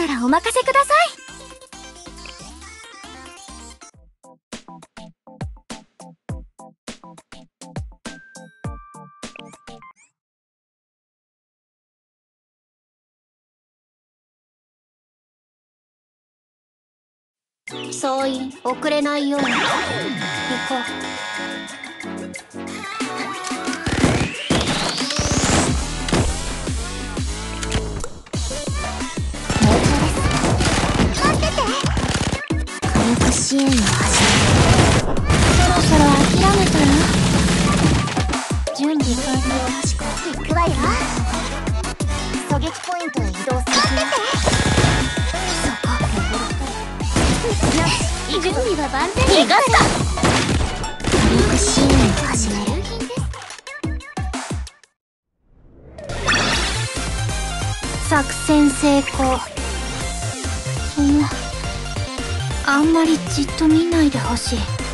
ならお任せください。総員遅れないように。行こう。火力支援の始めそろそろ諦めたら準備完了しこ行くわよ狙撃ポイントへ移動する待ってて準備は万全逃がした火力支援を始める作戦成功そのあんまりじっと見ないでほしい。